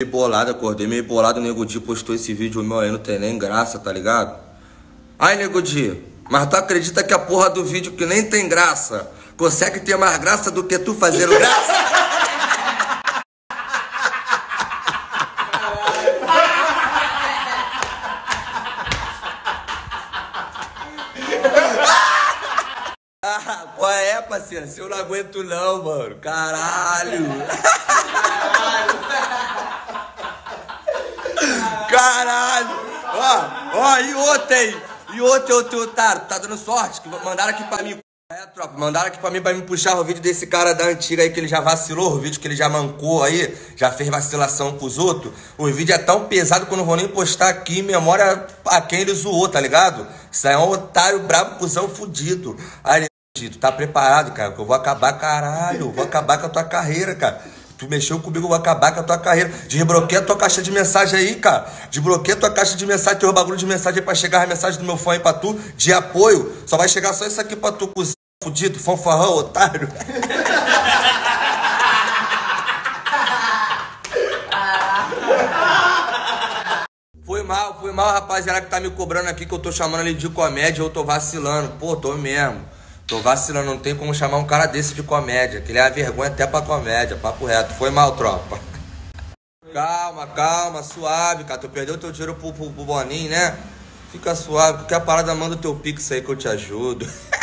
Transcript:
Meio bolado, acordei meio bolado, o Nego Di postou esse vídeo meu aí, não tem nem graça, tá ligado? Ai, Nego Di, mas tu acredita que a porra do vídeo que nem tem graça, consegue ter mais graça do que tu fazendo graça? Ah, qual é, parceiro? Se eu não aguento não, mano. Caralho. Caralho! Ó, ó, e ontem? E ontem, outro otário, tá dando sorte? Que mandaram aqui pra mim. É, tropa, mandaram aqui pra mim pra me puxar o vídeo desse cara da antiga aí que ele já vacilou, o vídeo que ele já mancou aí, já fez vacilação com os outros. O vídeo é tão pesado que eu não vou nem postar aqui em memória a quem ele zoou, tá ligado? Isso aí é um otário brabo, cuzão fudido. Aí, tu tá preparado, cara, que eu vou acabar, caralho, vou acabar com a tua carreira, cara. Tu mexeu comigo, eu vou acabar com a tua carreira. Desbloqueia a tua caixa de mensagem aí, cara. Desbloqueia a tua caixa de mensagem, teu bagulho de mensagem aí pra chegar as mensagens do meu fã aí pra tu, de apoio. Só vai chegar só isso aqui pra tu, cuzão fudido, fanfarrão, otário. Foi mal, foi mal, rapaziada, que tá me cobrando aqui que eu tô chamando ele de comédia, eu tô vacilando. Pô, tô mesmo. Tô vacilando, não tem como chamar um cara desse de comédia, que ele é a vergonha até pra comédia, papo reto. Foi mal, tropa. Calma, calma, suave, cara. Tu perdeu teu dinheiro pro, pro, pro Boninho, né? Fica suave, porque a parada manda o teu pix aí que eu te ajudo.